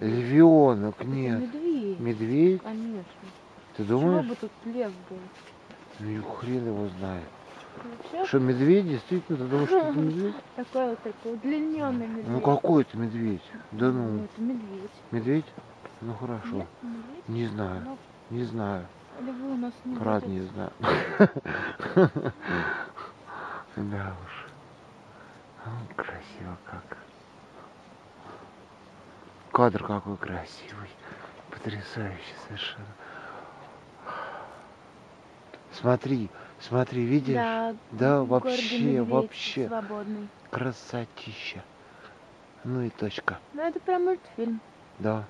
Львенок, Это нет. медведь. Медведь? Конечно. Ты Чего думаешь? бы тут лев был? Ну, хрен его знает. Вообще Что, медведь? Действительно, ты думаешь, что это медведь? такой вот такой удлиненный медведь. Ну, какой это медведь? Да Ну, ну, это медведь. медведь? Ну, хорошо. Нет, медведь? Не знаю, Ну, не знаю. львы у нас не будет. не знаю. Да уж. Красиво как. Кадр какой красивый. Потрясающий совершенно. Смотри, смотри, видишь? Да, Да, вообще, вообще. Свободный. Красотища. Ну и точка. Ну это прям мультфильм. Да.